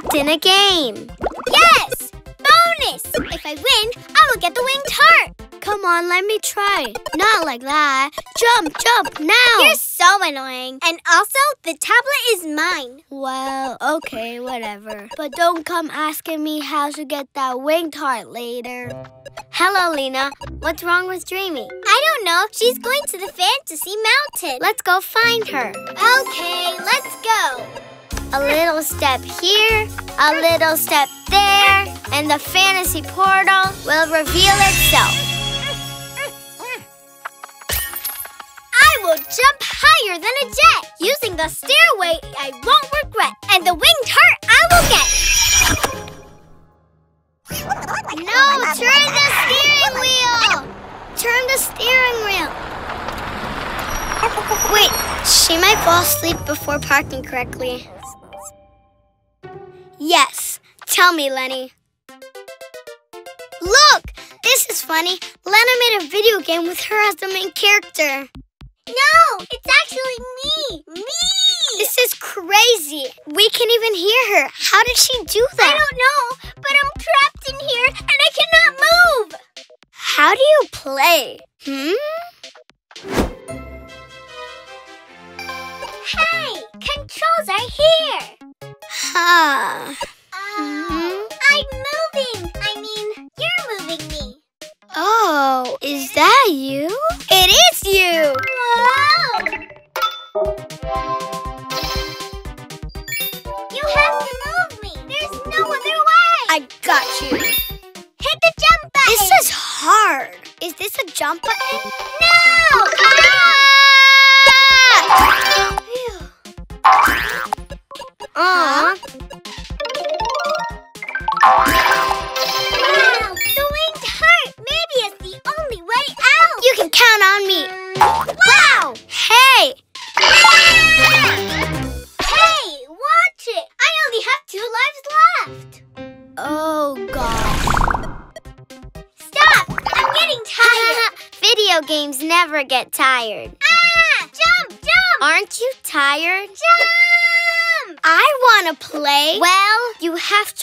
trapped in a game. Yes! Bonus! If I win, I will get the winged heart. Come on, let me try. Not like that. Jump, jump, now. You're so annoying. And also, the tablet is mine. Well, okay, whatever. But don't come asking me how to get that winged heart later. Hello, Lena. What's wrong with Dreamy? I don't know. She's going to the fantasy mountain. Let's go find her. Okay, let's go. A little step here, a little step there, and the fantasy portal will reveal itself. I will jump higher than a jet. Using the stairway, I won't regret. And the winged heart I will get. No, turn the steering wheel. Turn the steering wheel. Wait, she might fall asleep before parking correctly. Yes, tell me, Lenny. Look, this is funny. Lena made a video game with her as the main character. No, it's actually me. Me! This is crazy. We can't even hear her. How did she do that? I don't know, but I'm trapped in here and I cannot move. How do you play? Hmm? Hey, controls are here. Huh. Uh, I'm moving. I mean, you're moving me. Oh, is that you? It is you! Whoa! You have to move me. There's no other way. I got you. Hit the jump button. This is hard. Is this a jump button? No!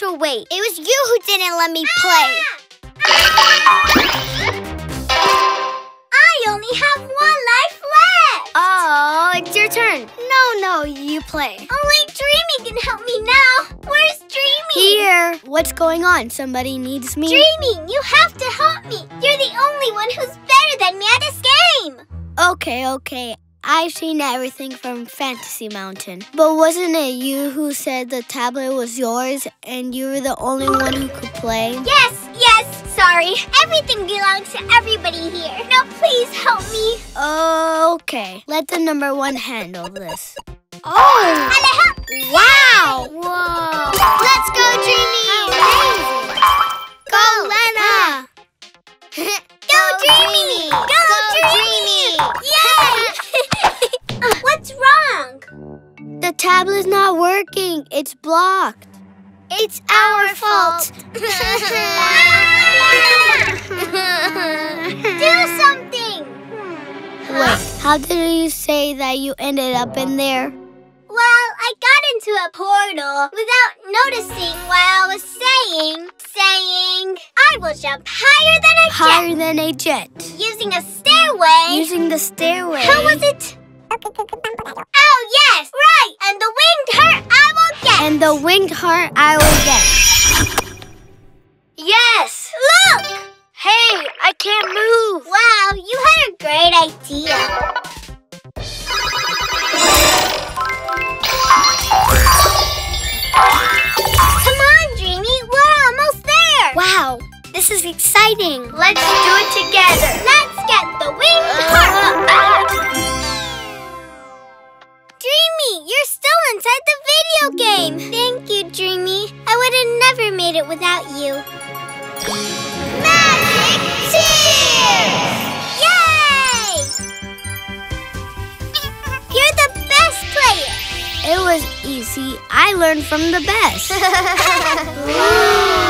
To wait. It was you who didn't let me play. I only have one life left. Oh, it's your turn. No, no, you play. Only Dreamy can help me now. Where's Dreamy? Here. What's going on? Somebody needs me? Dreamy, you have to help me. You're the only one who's better than me at this game. Okay, okay. I've seen everything from Fantasy Mountain. But wasn't it you who said the tablet was yours and you were the only one who could play? Yes, yes, sorry. Everything belongs to everybody here. Now please help me. Okay. Let the number one handle this. Oh! oh. Alejandro. Wow! Whoa. Let's go, Dreamy! Go, Lena! Go, Dreamy! Go, Dreamy! Yay! What's wrong? The tablet's not working. It's blocked. It's our fault. Do something! Wait, how did you say that you ended up in there? Well, I got into a portal without noticing while I was saying, saying, I will jump higher than a Higher than a jet. jet using a stairway. Using the stairway. How was it? Oh, yes, right. And the winged heart I will get. And the winged heart I will get. yes, look. Hey, I can't move. Wow, you had a great idea. Come Wow, this is exciting. Let's do it together. Let's get the winged heart. Dreamy, you're still inside the video game. Thank you, Dreamy. I would have never made it without you. Magic Tears! Yay! You're the best player. It was easy. I learned from the best.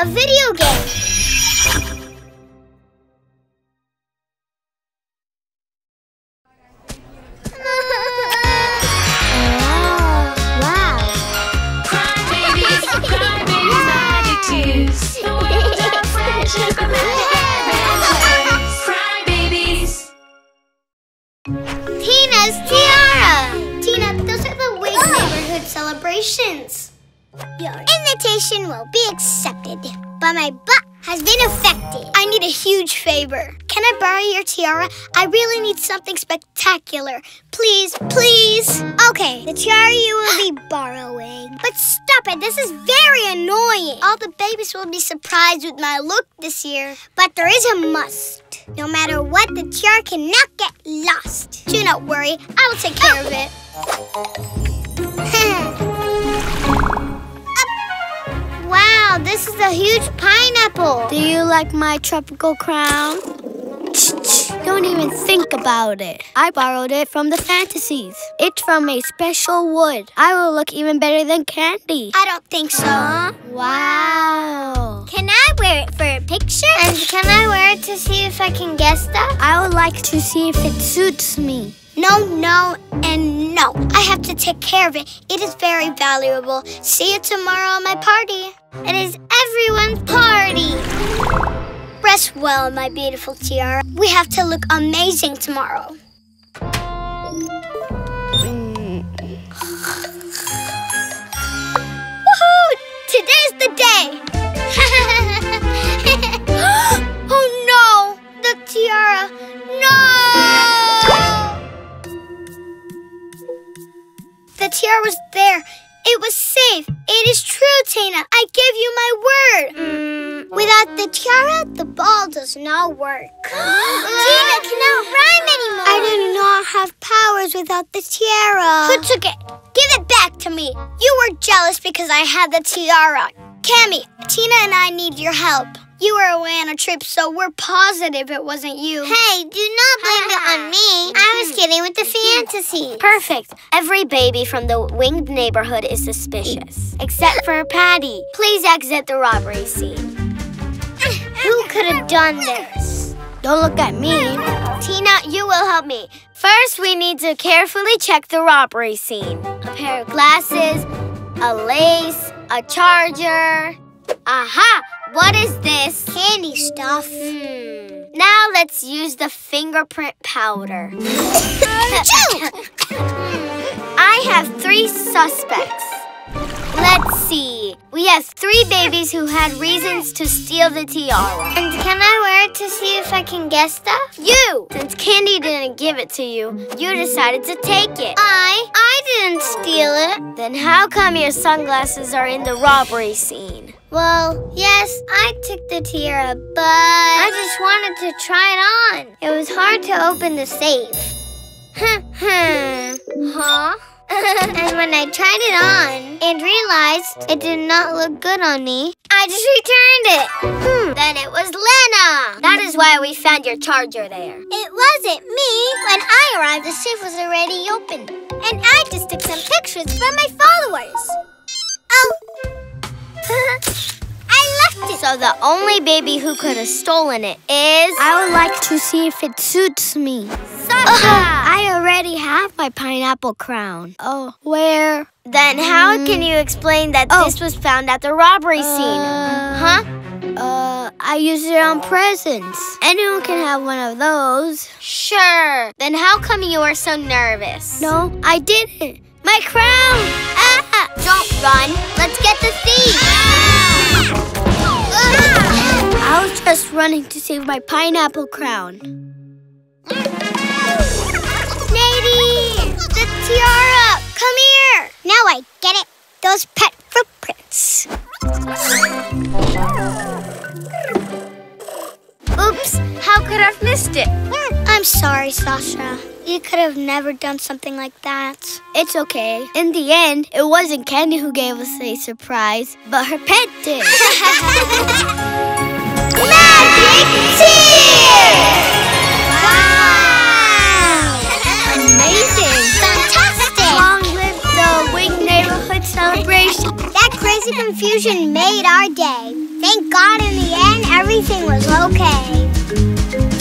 a video game. Your tiara? I really need something spectacular. Please, please. Okay, the tiara you will be borrowing. But stop it, this is very annoying. All the babies will be surprised with my look this year. But there is a must. No matter what, the tiara cannot get lost. Do not worry, I will take care of it. Wow, this is a huge pineapple. Do you like my tropical crown? Don't even think about it. I borrowed it from the fantasies. It's from a special wood. I will look even better than candy. I don't think so. Wow. Can I wear it for a picture? And can I wear it to see if I can guess stuff? I would like to see if it suits me. No, no, and no. I have to take care of it. It is very valuable. See you tomorrow on my party. It is everyone's party. Rest well, my beautiful tiara. We have to look amazing tomorrow. Woohoo! Today's the day! Not work. Tina cannot rhyme anymore. I do not have powers without the tiara. Who took it? Give it back to me. You were jealous because I had the tiara. Cammy, Tina and I need your help. You were away on a trip, so we're positive it wasn't you. Hey, do not blame it on me. I was kidding with the fantasy. Perfect. Every baby from the winged neighborhood is suspicious, except for Patty. Please exit the robbery scene. Who could have done this? Don't look at me. Tina, you will help me. First, we need to carefully check the robbery scene. A pair of glasses, a lace, a charger. Aha! What is this? Candy stuff. Hmm. Now let's use the fingerprint powder. I have three suspects. Let's see. We have three babies who had reasons to steal the tiara. And can I wear it to see if I can guess stuff? You! Since Candy didn't give it to you, you decided to take it. I? I didn't steal it. Then how come your sunglasses are in the robbery scene? Well, yes, I took the tiara, but I just wanted to try it on. It was hard to open the safe. Huh. Huh? And when I tried it on and realized it did not look good on me, I just returned it. Hmm. Then it was Lena. That is why we found your charger there. It wasn't me. When I arrived, the safe was already open. And I just took some pictures for my followers. Oh. I left it. So the only baby who could have stolen it is... I would like to see if it suits me. Sasha! I already have my pineapple crown. Oh, where? Then how can you explain that Oh. this was found at the robbery scene? Uh, Huh? Uh, I used it on presents. Anyone can have one of those. Sure. Then how come you are so nervous? No, I didn't. My crown! Ah! Don't run. Let's get the thief. I was just running to save my pineapple crown. Tiara! Come here! Now I get it. Those pet footprints. Oops. How could I have missed it? I'm sorry, Sasha. You could have never done something like that. It's okay. In the end, it wasn't Candy who gave us a surprise, but her pet did. Magic tears! Celebration. That crazy confusion made our day. Thank God in the end, everything was okay.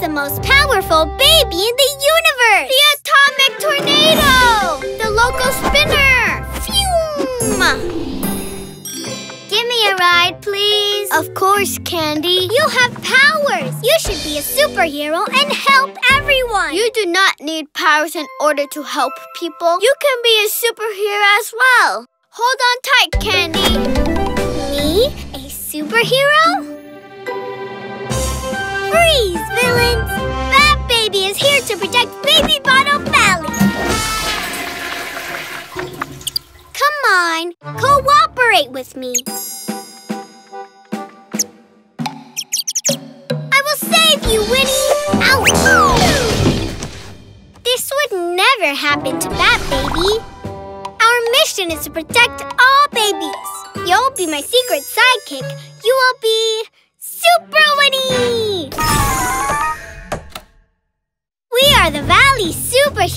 The most powerful baby in the universe. The atomic tornado! The loco spinner! Phew! Give me a ride, please. Of course, Candy. You have powers. You should be a superhero and help everyone. You do not need powers in order to help people. You can be a superhero as well. Hold on tight, Candy. Me? A superhero? Freeze, villains! Bat Baby is here to protect Baby Bottle Valley. Come on, cooperate with me. I will save you, Winnie! Ouch! This would never happen to Bat Baby. Our mission is to protect all babies. You'll be my secret sidekick. You will be Super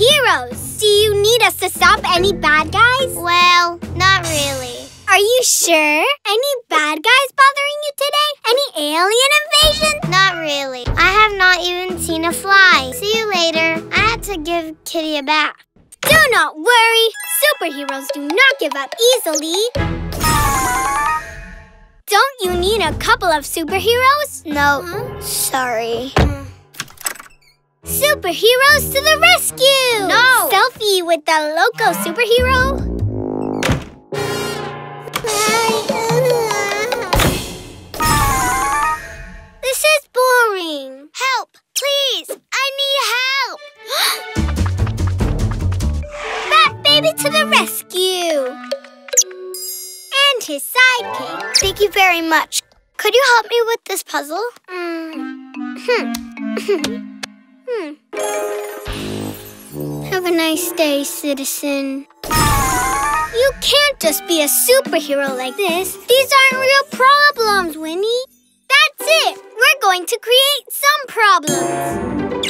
Superheroes. Do you need us to stop any bad guys? Well, not really. Are you sure? Any bad guys bothering you today? Any alien invasion? Not really. I have not even seen a fly. See you later. I had to give Kitty a bath. Do not worry. Superheroes do not give up easily. Don't you need a couple of superheroes? No, Huh? sorry. Hmm. Superheroes to the rescue! No! Selfie with the loco superhero? This is boring. Help, please. I need help. Bat Baby to the rescue! And his sidekick. Thank you very much. Could you help me with this puzzle? Hmm. hmm. Have a nice day, citizen. You can't just be a superhero like this. These aren't real problems, Winnie. That's it. We're going to create some problems.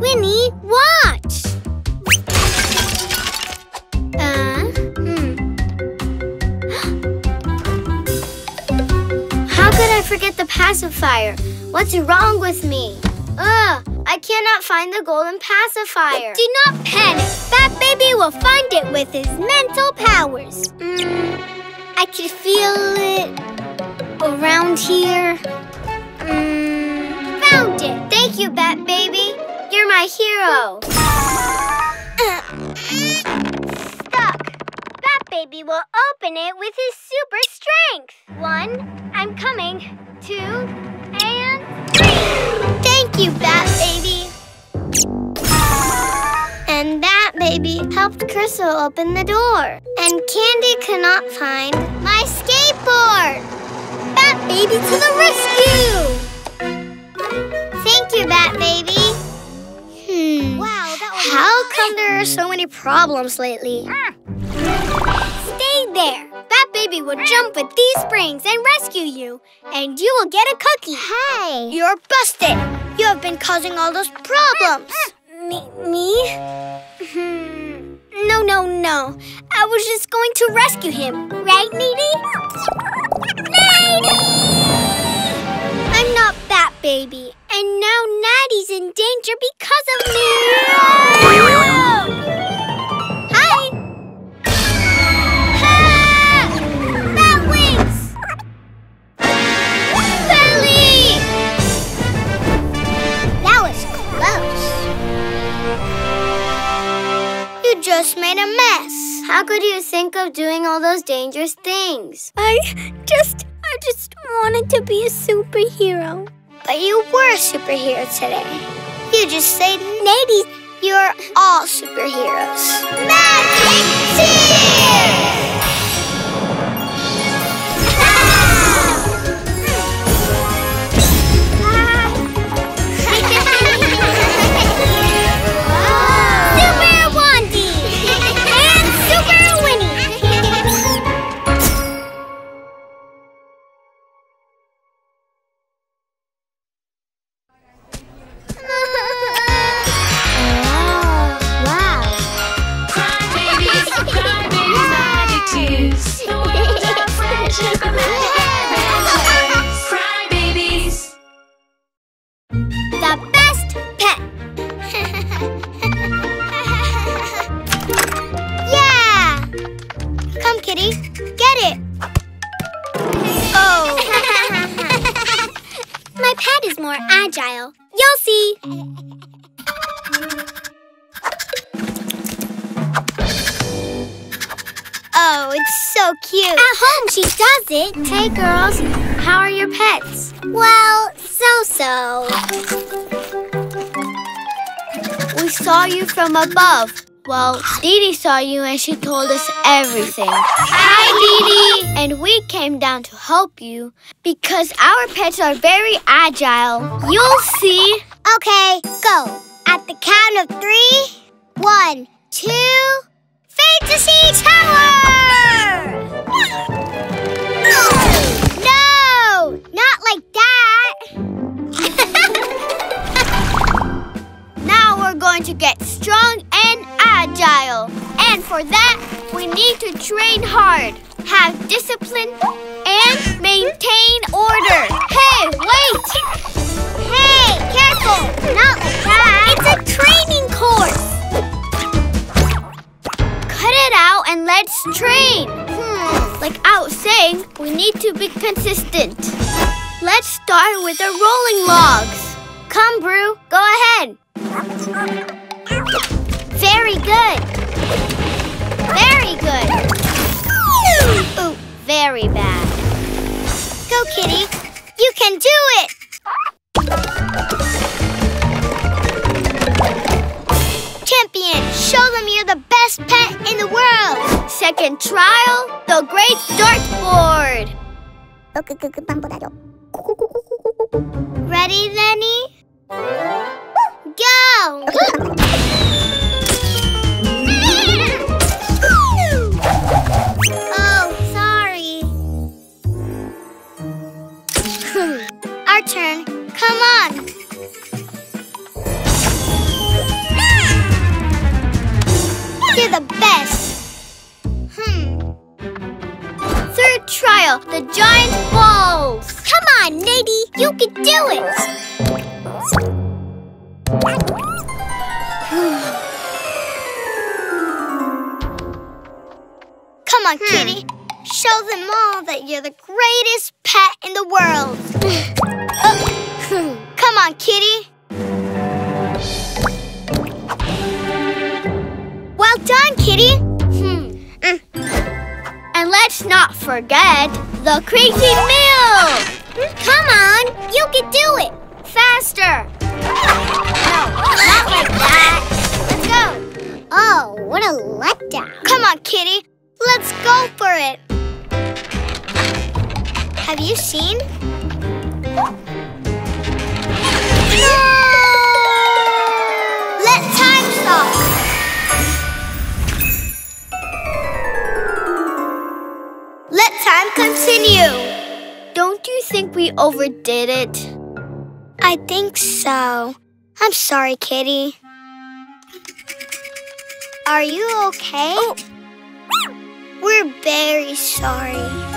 Winnie, watch. Uh, hmm. How could I forget the pacifier? What's wrong with me? Ugh, I cannot find the golden pacifier. Do not panic. Bat Baby will find it with his mental powers. Mm, I can feel it around here. mm, Found it. thank you, Bat Baby. You're my hero. Stuck. Bat Baby will open it with his super strength. One, I'm coming. Two, and three. Thank you, Bat Baby. And Bat Baby helped Kristal open the door. And Candy cannot find my skateboard. Bat Baby to the rescue. Thank you, Bat Baby. Hmm. Wow, that was How come there are so many problems lately? Stay there. Bat Baby will jump with these springs and rescue you, and you will get a cookie. Hey. You're busted. You have been causing all those problems. Me? Me? Hmm. No, no, no. I was just going to rescue him. Right, Needy? Needy! I'm not Bat Baby. And now Natty's in danger because of me. How could you think of doing all those dangerous things? I just, I just wanted to be a superhero. But you were a superhero today. You just say Lady, you're all superheroes. Magic Tears! Hey, girls, how are your pets? Well, so-so. We saw you from above. Well, Dee Dee saw you and she told us everything. Hi, Dee Dee! And we came down to help you because our pets are very agile. You'll see. Okay, go. At the count of three. One, two. Fantasy Tower! Like that! Now we're going to get strong and agile. And for that, we need to train hard, have discipline, and maintain order. Hey, wait! Hey, careful! Not like that! It's a training course! Cut it out and let's train. Hmm, like I was saying, we need to be consistent. Let's start with the rolling logs. Come, Brew, go ahead. Very good. Very good. Ooh, very bad. Go, Kitty. You can do it! Champion, show them you're the best pet in the world! Second trial, the great dartboard. Ready, Lenny? Go! oh, sorry. Our turn. Come on. You're the best. Hmm. Third trial, the giant balls. Come on, Nady. You can do it. Come on, hmm. Kitty. Show them all that you're the greatest pet in the world. Come on, Kitty. Well done, Kitty. Hmm. And let's not forget the crazy meal. Come on, you can do it. Faster. No, not like that. Let's go. Oh, what a letdown. Come on, Kitty. Let's go for it. Have you seen? No! Let time stop. Let time continue. Don't you think we overdid it? I think so. I'm sorry, Kitty. Are you okay? Oh. We're very sorry.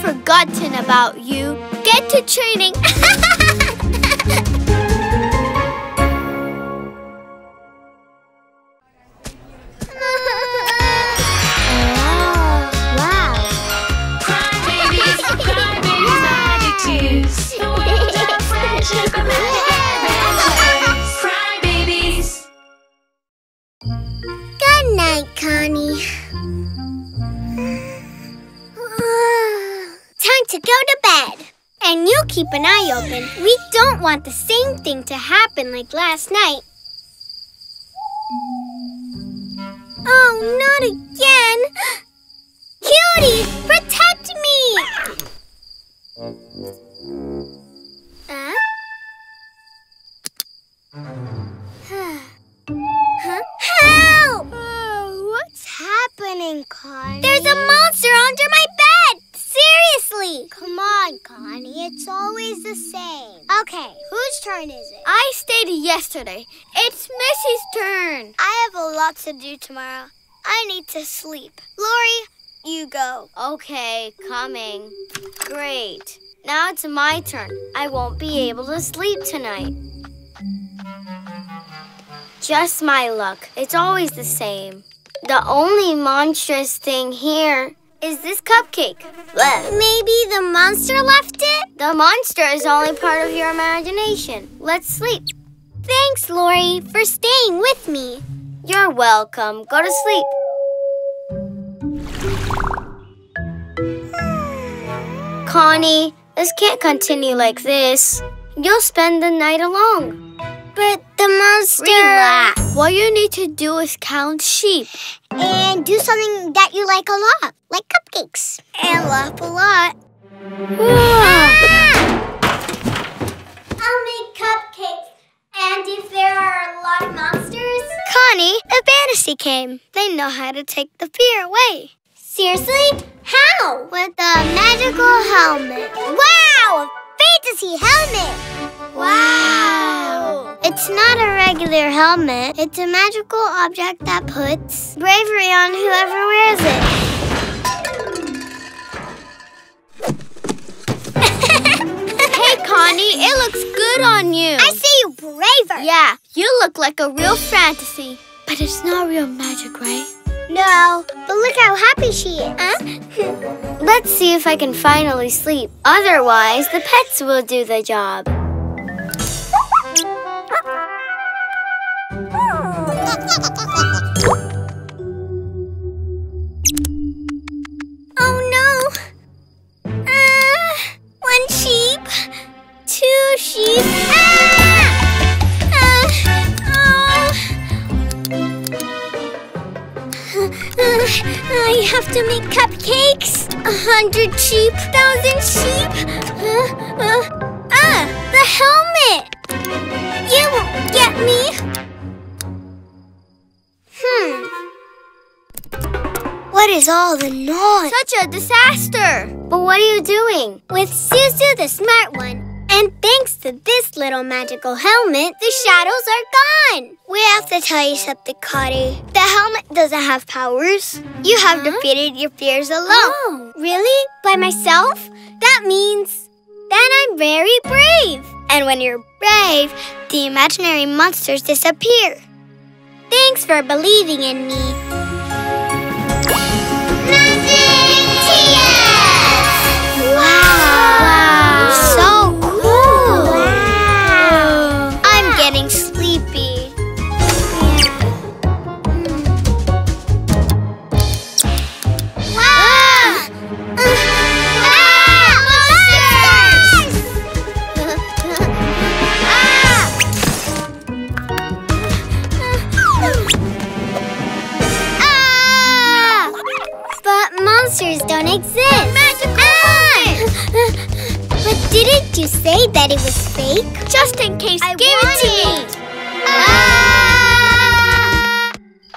Forgotten about you. Get to training. open. We don't want the same thing to happen like last night. Oh, not again! Cutie, protect me! Huh? huh? Help! Oh, what's happening, Connie? There's a monster under my bed! Seriously! Come on, Connie. It's always the same. Okay, whose turn is it? I stayed yesterday. It's Missy's turn. I have a lot to do tomorrow. I need to sleep. Lori, you go. Okay, coming. Great. Now it's my turn. I won't be able to sleep tonight. Just my luck. It's always the same. The only monstrous thing here is this cupcake. Blech. Maybe the monster left it? The monster is only part of your imagination. Let's sleep. Thanks, Lori, for staying with me. You're welcome. Go to sleep. Connie, this can't continue like this. You'll spend the night alone. But the monster. Relax. What you need to do is count sheep. And do something that you like a lot, like cupcakes. And laugh a lot. Ah! I'll make cupcakes. And if there are a lot of monsters? Connie, a fantasy came. They know how to take the fear away. Seriously? How? With a magical helmet. Wow! A fantasy helmet! Wow! It's not a regular helmet. It's a magical object that puts bravery on whoever wears it. Hey, Connie, it looks good on you. I see you braver. Yeah, you look like a real fantasy. But it's not real magic, right? No, but look how happy she is. Let's see if I can finally sleep. Otherwise, the pets will do the job. All the noise? Such a disaster. But what are you doing? With Suzu the smart one. And thanks to this little magical helmet, the shadows are gone. We have to tell you something, Cotty. The helmet doesn't have powers. You have defeated your fears alone. Oh. Really? By myself? That means that I'm very brave. And when you're brave, the imaginary monsters disappear. Thanks for believing in me. You say that it was fake? Just in case, I give it to me. Ah!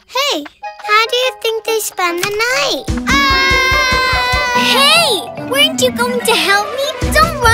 Hey, how do you think they spend the night? Ah! Hey, weren't you going to help me? Don't run.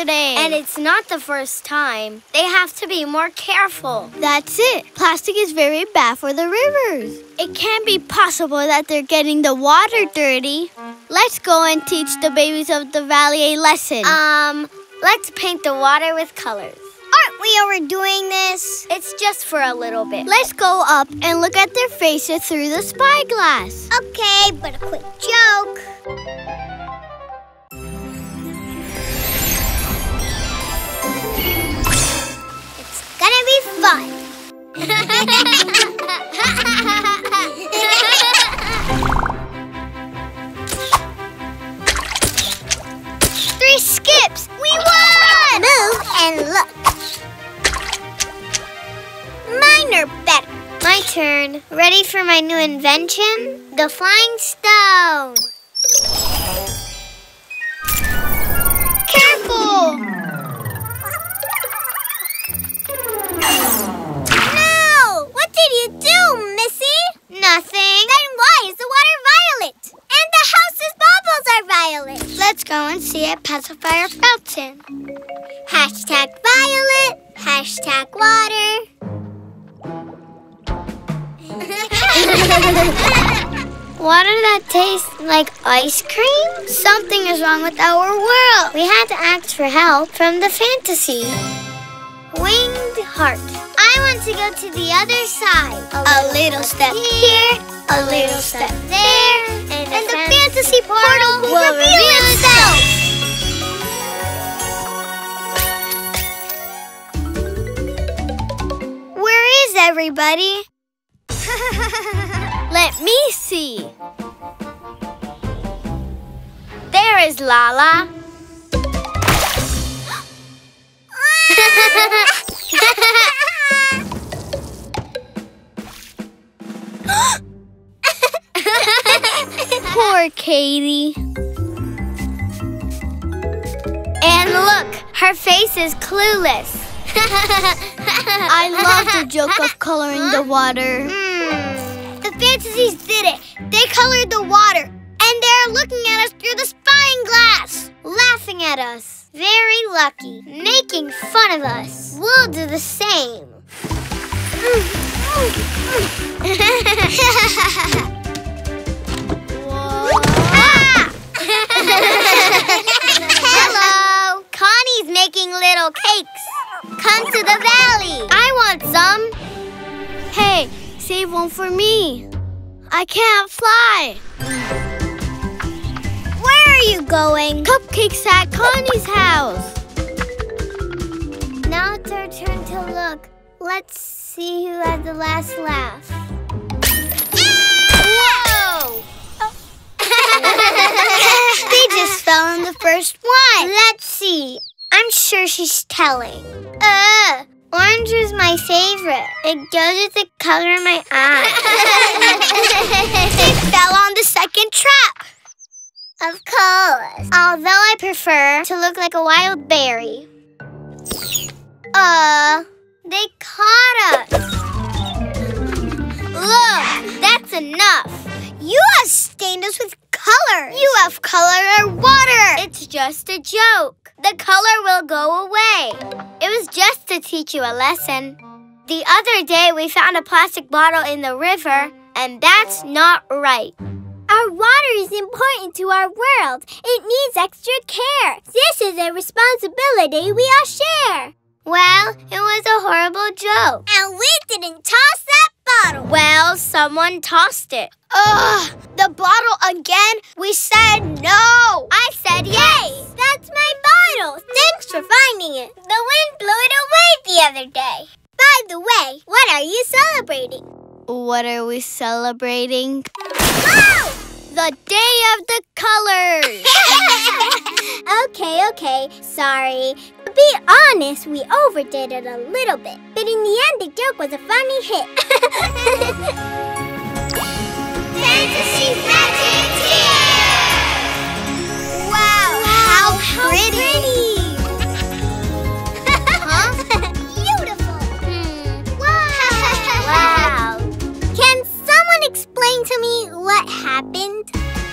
Yesterday. And it's not the first time. They have to be more careful. That's it. Plastic is very bad for the rivers. It can't be possible that they're getting the water dirty. Let's go and teach the babies of the valley a lesson. Um, let's paint the water with colors. Aren't we overdoing this? It's just for a little bit. Let's go up and look at their faces through the spyglass. Okay, but a quick joke. Fun. Three skips! We won! Move and look. Mine are better. My turn. Ready for my new invention? The flying stone. Careful! Did you do, Missy? Nothing. Then why is the water violet? And the house's bubbles are violet. Let's go and see a pacifier fountain. Hashtag violet. Hashtag water. Water that tastes like ice cream? Something is wrong with our world. We had to ask for help from the fantasy. Winged heart. I want to go to the other side. A, little step here, a little step there, And, and the fantasy portal will reveal itself. Where is everybody? Let me see. There is Lala. Poor Katie. And look, her face is clueless. I love the joke of coloring the water. Hmm. The fantasies did it. They colored the water, and they're looking at us through the spying glass, laughing at us. Very lucky, making fun of us. We'll do the same. Hello. Connie's making little cakes. Come to the valley. I want some. Hey, save one for me. I can't fly. Where are you going? Cupcakes at Connie's house. Now it's our turn to look. Let's see who had the last laugh. Fell on the first one. Let's see. I'm sure she's telling. Uh, orange is my favorite. It goes with the color of my eye. they fell on the second trap. Of course. Although I prefer to look like a wild berry. Uh, they caught us. Look, that's enough. You have stained us with color. You have colored our water. It's just a joke. The color will go away. It was just to teach you a lesson. The other day we found a plastic bottle in the river, and that's not right. Our water is important to our world. It needs extra care. This is a responsibility we all share. Well, it was a horrible joke. And we didn't toss bottle. Well, someone tossed it. Ugh, the bottle again? We said no. I said yes. That's my bottle. Thanks for finding it. The wind blew it away the other day. By the way, what are you celebrating? What are we celebrating? Oh! The day of the colors! okay, okay, sorry. To be honest, we overdid it a little bit. But in the end, the joke was a funny hit. Fantasy Magic Wow, wow how, how, pretty. pretty. explain to me what happened?